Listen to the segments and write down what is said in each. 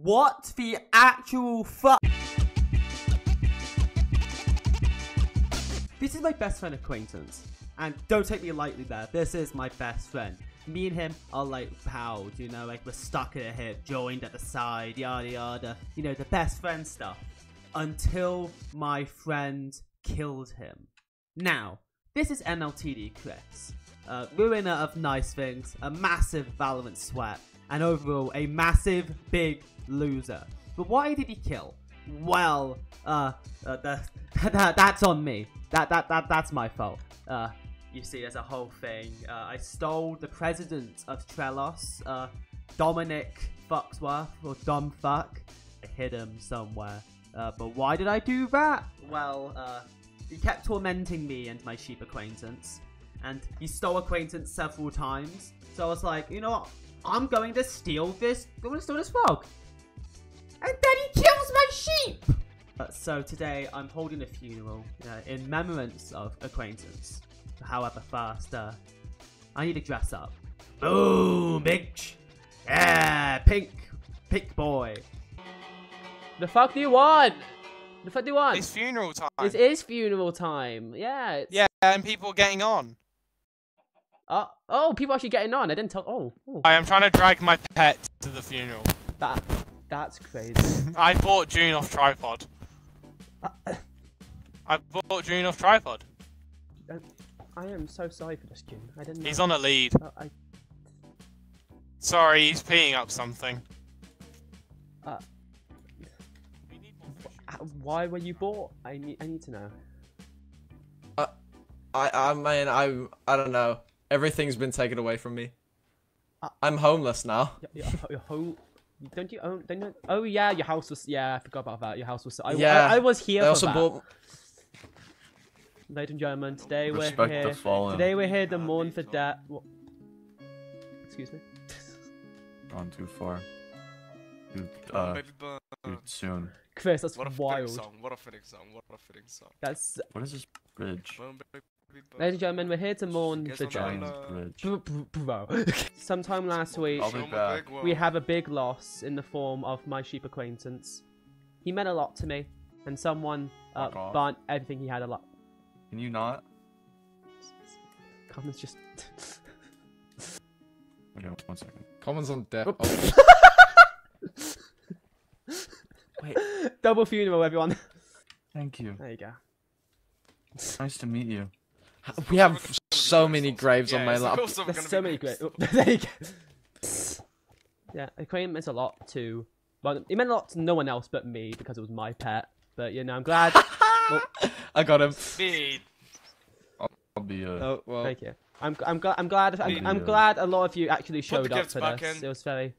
What the actual fuck? This is my best friend acquaintance. And don't take me lightly there. This is my best friend. Me and him are like pals, you know, like we're stuck at a hip, joined at the side, yada yada. You know, the best friend stuff. Until my friend killed him. Now, this is NLTD Chris. Uh, ruiner of nice things, a massive Valorant sweat, and overall a massive big loser. But why did he kill? Well, uh, uh that, that, that's on me. That, that, that, that's my fault. Uh, you see, there's a whole thing. Uh, I stole the president of Trelos, uh, Dominic Foxworth, or Dom Fuck. I hid him somewhere. Uh, but why did I do that? Well, uh, he kept tormenting me and my sheep acquaintance. And he stole acquaintance several times. So I was like, you know what? I'm going to steal this. I'm going to steal this frog. And then he kills my sheep! Uh, so today I'm holding a funeral uh, in remembrance of acquaintance. However, first, uh, I need to dress up. Boom, bitch! Yeah, pink, pink boy. The fuck do you want? The fuck do you want? It's funeral time. It is funeral time. Yeah. It's... Yeah, and people are getting on. Oh, oh, people actually getting on. I didn't tell. Oh, oh. I am trying to drag my pet to the funeral. that, that's crazy. I bought June off tripod. Uh, I bought June off tripod. I am so sorry for this, June. I didn't. Know. He's on a lead. Uh, I, Sorry, he's peeing up something. uh, We need more fish. uh, why were you bought? I need. I need to know. I I mean I I don't know. Everything's been taken away from me. Uh, I'm homeless now. Your, your, your whole. Don't you own? Don't you, oh yeah, your house was. Yeah, I forgot about that. Your house was. I, Yeah, I, I was here I for also that. bought. Ladies and gentlemen, today Respect we're the here. fallen. Today we're here to mourn for death. Excuse me. Gone too far. Too, uh, Baby too soon. Chris, that's What a fitting wild. song. What a fitting song. What a fitting song. That's. What is this bridge? Bun, baby bun. Ladies and gentlemen, we're here to mourn Guess for I'm John. Giants. Giants uh, bridge. Sometime last week, I'll be Show 'em a back. big one. we have a big loss in the form of my sheep acquaintance. He meant a lot to me, and someone uh, burnt everything he had a lot. Can you not? Comments just. Okay, one second. Commons on death. Oh, Wait. Double funeral, everyone. Thank you. There you go. Nice to meet you. We have so many graves on my lap. There's so many graves. great. there you go. Yeah, aquarium meant a lot to. Well, it meant a lot to no one else but me because it was my pet. But you know, I'm glad. well, I got him. Speed. I'll be uh Oh well. thank you. I'm I'm glad I'm glad I'm, I'm glad a lot of you actually showed up for this. in. It was very,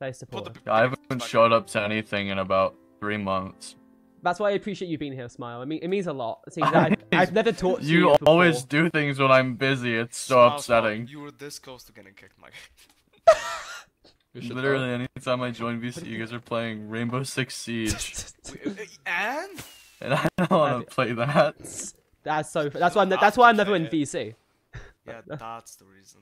very supportive. I haven't back showed up to anything in about three months. That's why I appreciate you being here, Smile. I mean, it means a lot. Seeing that I, I've never talked to you. You before. always do things when I'm busy. It's so Smile, smile. upsetting. You were this close to getting kicked, Mike. We should Literally, anytime I join VC, you guys are playing Rainbow Six Siege, and and I don't want to play that. That's so. That's why. I'm, that's why I'm never in VC. yeah, that's the reason.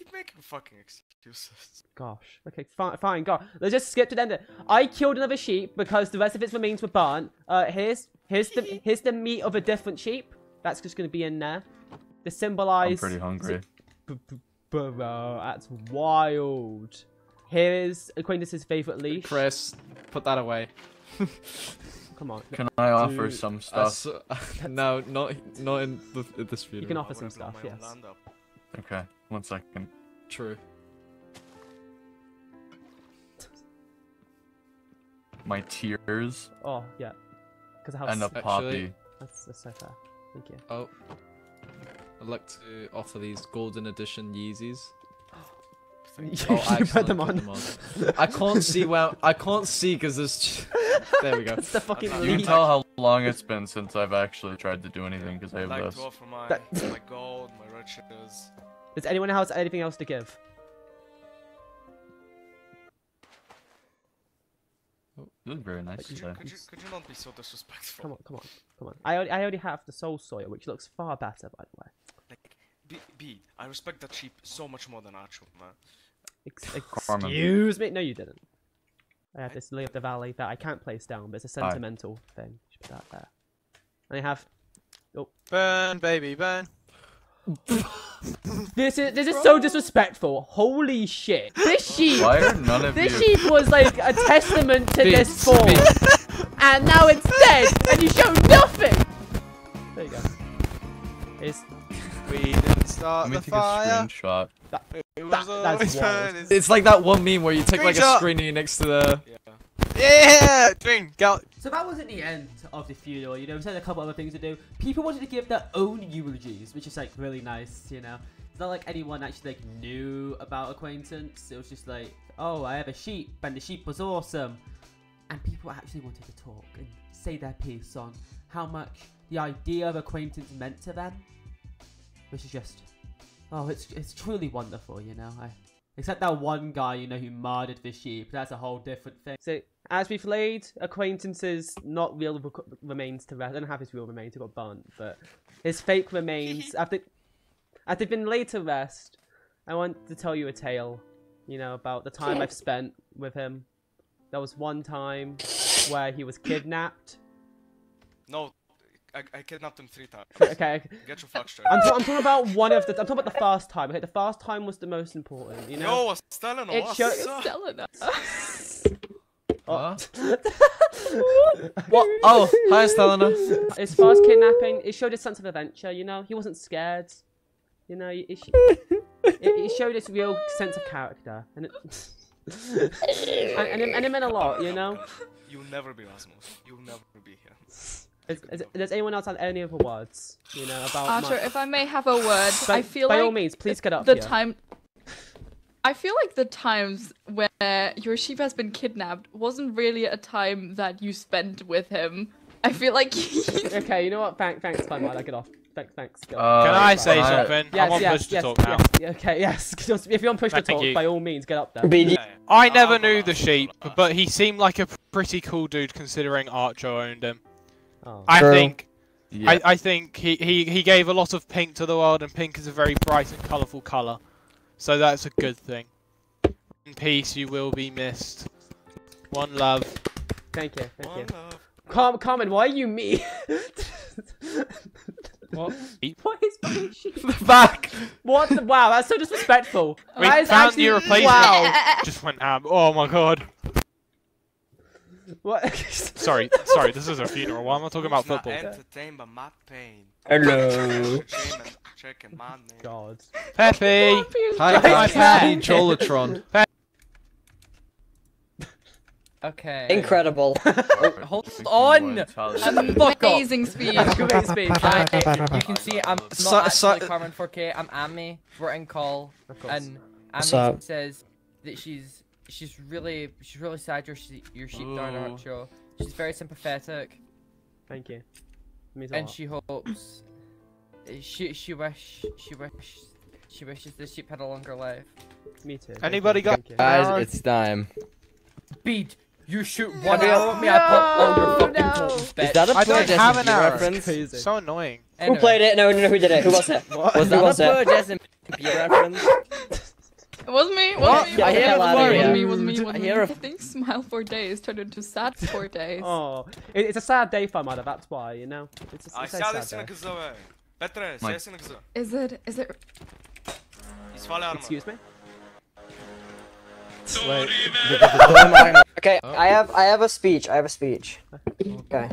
Keep making fucking excuses. Gosh. Okay, fine, fine, God. Let's just skip to the end. of. I killed another sheep because the rest of its remains were burnt. Uh, here's here's the here's the meat of a different sheep. That's just gonna be in there. To I'm pretty hungry. B- b- Bro, that's wild. Here is acquaintance's favorite leash. Chris, put that away. Come on, Can I offer Dude, some stuff? s- no, not not in the, at this you can offer some stuff. my own Yes. Land up. Okay, one second. True. My tears Oh yeah, because how and a Actually- poppy. that's, that's so fair. Thank you. Oh. I'd like to offer these golden edition Yeezys. you Oh, you I put them accidentally on. on. I can't see well. I can't see because there's. there we go. That's the fucking You You can tell how long it's been since I've actually tried to do anything because I I'd have like this. to offer my, That- my gold, my riches. Does anyone else anything else to give? This is very nice Could you, could, you, could you not be so disrespectful? Come on, come on, come on. I already, I already have the soul soil, which looks far better, by the way. Like, B, B, I respect that sheep so much more than Achu, man. Ex- excuse me. No, you didn't. I have this Lily of the Valley that I can't place down, but it's a Alright. sentimental thing. Should put that there. And I have Oh. Burn, baby, burn. This is this is so disrespectful. Holy shit! This sheep, Why are none of this you? sheep was like a testament to this Beats, form, beats. and now it's dead, and you show nothing. There you go. It's We didn't start Let me the take fire. a screenshot. It was That- that's always wild. It's like that one meme where you take like a Screenshot. screenie next to the. Yeah, Yeah, dream, go. So that wasn't the end of the funeral, you know, we had a couple other things to do. People wanted to give their own eulogies, which is like really nice, you know. It's not like anyone actually like knew about acquaintance. It was just like, oh, I have a sheep and the sheep was awesome. And people actually wanted to talk and say their piece on how much the idea of acquaintance meant to them. Which is just oh, it's it's truly wonderful, you know. I except that one guy, you know, who murdered the sheep. That's a whole different thing. So, as we've laid acquaintances not real rec- remains to rest, I don't have his real remains, he got burnt, but his fake remains, after, after they've been laid to rest, I want to tell you a tale, you know, about the time I've spent with him. There was one time where he was kidnapped. No, I, I kidnapped him three times. Okay, Get your fuck straight. I'm, ta- I'm talking about one of the. I'm talking about the first time. Okay, the first time was the most important. You know. Yo, what's telling It us? show- Selena. Oh. What? Oh, hi, Stelina. His first kidnapping, it showed his sense of adventure. You know, he wasn't scared. You know, it, sh- it, it showed his real sense of character, and it, and, and, it, and it meant a lot. You know. You'll never be Rasmus. You'll never be here. Is, is, does anyone else have any other words? You know about Archo, my... if I may have a word, by, I feel by like all means, please get up the here. time. I feel like the times where your sheep has been kidnapped wasn't really a time that you spent with him. I feel like Okay, you know what? Thanks, thanks, fine, I'll get off. Thanks, thanks. Go. Uh, Can I say I- something? yes, I'm on yes, push to yes, talk now. yes, Okay, yes. If you're on push to Thank talk, you. by all means, get up there. I never hold knew the sheep, but he seemed like a pretty cool dude considering Archo owned him. Oh. I True. think Yeah. I, I think he, he, he gave a lot of pink to the world, and pink is a very bright and colourful colour. So that's a good thing. In peace, you will be missed. One love. Thank you, thank you. One love. Car- Carmen, why are you me? What? what is fucking sheep? Back. What? The- wow, that's so disrespectful. We that is found actually your replacement. wow. Just went ham. Oh my god. What? Sorry, sorry, this is a funeral. Why am I talking about Not football? entertained by my pain. Hello. Shame and checking my name. God. Pepe! Hi, Right guys. there. Happy Jolatron. Okay. Incredible. Oh, hold on. more Italian. Fuck off. amazing speed. Great speech. Hi, you can see I'm not So- so- actually Carmen 4K. I'm Amy. We're in call, Of course. and What's Amy up? says that she's she's really she's really sad your she, your sheep died on Ooh. her show. She's very sympathetic, Thank you. Means and she hopes she she wish she wish she wishes the sheep had a longer life. Me too. Anybody got- Guys, Guys, it's time. Beat, you shoot one arrow at me, I pop all your fucking no. bitch. Is that a I don't have an arrow. reference? Crazy. So annoying. Who played it? No, no, no, who did it? Who was it? What? Was That that was was a it? Purge reference. It was me. What? I, hear a was, it me. Was me. I. Hear I think smile for days turned into sad for days. oh, it, it's a sad day for mother. That's why you know. It's a, it's a sad, sad day. Petre, My... Is it? Is it? Excuse me. Okay, oh. I have I have a speech. I have a speech. Okay.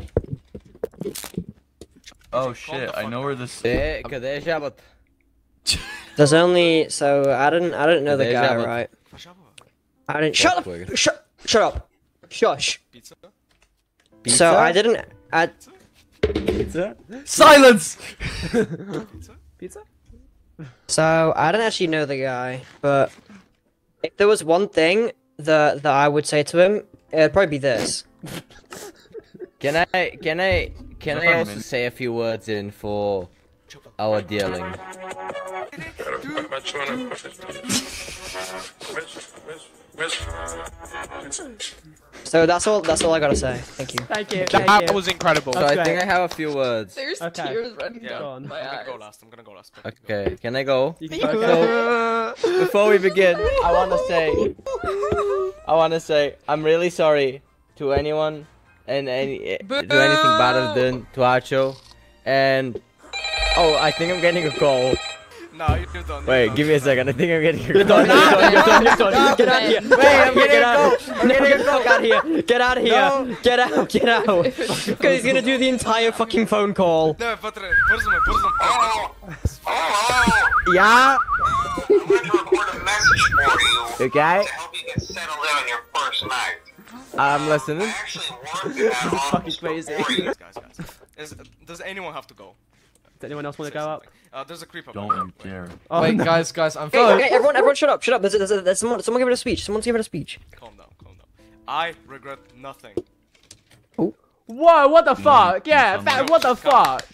Oh shit! I know where this. There's only so I didn't I didn't know the guy right. I didn't shut up. Shut shut up. Shush. Pizza. Pizza? So I didn't. I. Pizza. Silence. Pizza. Pizza. So I didn't actually know the guy, but if there was one thing that that I would say to him, it'd probably be this. can I? Can I? Can I also say a few words in for our dealing? So that's all that's all I gotta say. Thank you. Thank you. Thank That you. was incredible. So That's I think. I have a few words. There's Okay. tears running Yeah, down on. my I'm gonna eyes. go last. I'm gonna go last. Pet. Okay, can I go? You can So, before we begin, I want to say I want to say I'm really sorry to anyone and any eh, to anything bad I've done to Archo. And oh, I think I'm getting a call. No, you don't. you Wait, don't, give me you a second. I think I'm getting a You're call. done, you're done, you're done, you're done. Get out of here. Wait, I'm getting Get a out. call. I'm getting a call. Get out of here. Get out of here. No. Get out. Get out. Because he's gonna do the entire fucking phone call. No, Patre, бързо ме, бързо ме. Yeah. Okay. I'm listening. fucking crazy. Guys, guys, guys. Is, does anyone have to go? Does anyone else want to go up? Uh, there's a creep up. Don't there. you dare. Oh, Wait, no. guys, guys, I'm Hey, okay, everyone, everyone, shut up, shut up. There's, there's, there's someone, someone give it a speech. Someone's give it a speech. Calm down, calm down. I regret nothing. Whoa, what the fuck? Yeah, calm what the fuck?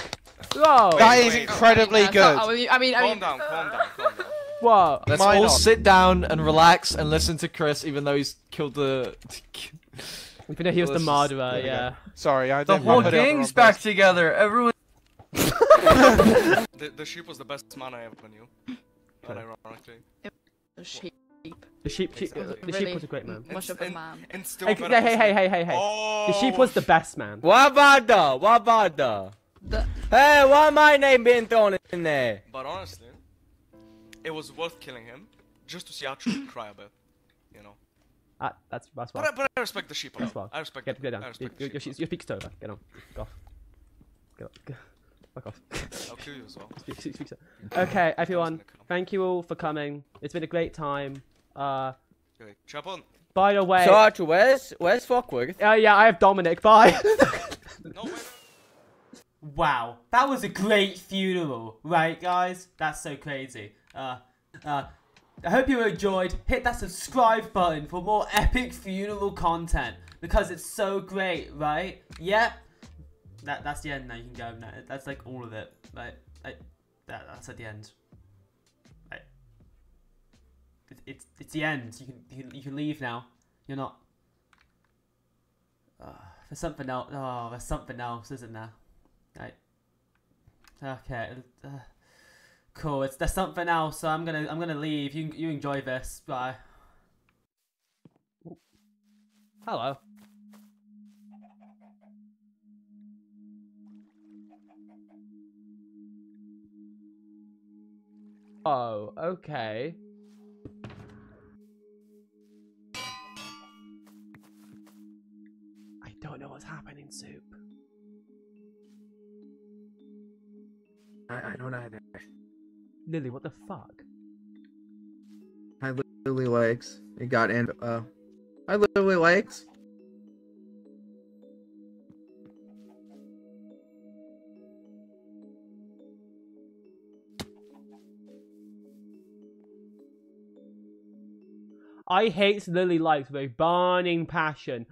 Whoa. That is wait. incredibly I mean, good. I mean, I mean, I Calm mean, down, calm down, calm down. What? Let's Mine all on. sit down and relax and listen to Chris, even though he's killed the. Even though he was the Let's murderer, there we go. yeah. Sorry, I The didn't whole put it on the gang's back together. Everyone. The, the sheep was the best man I ever knew. Unironically. the sheep. The sheep, sheep Exactly. the sheep Really was a great man. Much of a man. And still Hey, better hey, hey, hey, hey, hey, hey. Oh, The sheep was the best man. What about the? What about the? The- Hey, why my name being thrown in there? But honestly, it was worth killing him just to see Archo cry a bit. You know. Ah, that's that's But I, but I respect the sheep. a That's lot. I respect. Get, get down. Your, respect your, the your, sheep. your speak's over. Get on. Go off. Get off. Go. Fuck off. I'll kill you as well. Speak, speak, speak, so- Okay, everyone. Thank you all for coming. It's been a great time. Uh, Okay, chop on. by the way. So Archo, where's where's Foxworth? Oh yeah, I have Dominic. Bye. No. Wow, that was a great funeral, right, guys? That's so crazy. Uh, uh, I hope you enjoyed. Hit that subscribe button for more epic funeral content because it's so great, right? Yep. That that's the end. Now you can go. Now that's like all of it, right? Like, that, that's at the end. It, it's it's the end. You can you can, you can leave now. You're not. Uh, there's something else. Oh, there's something else, isn't there? Right. Okay. Uh, cool. It's there's something else, so I'm gonna I'm gonna leave. You you enjoy this. Bye. Hello. Oh, okay. I don't know what's happening, Soup. I, I don't either. Lily, what the fuck? Hi, Lily Likes. It got and uh. Hi, Lily Likes. I hate Lily Likes with a burning passion.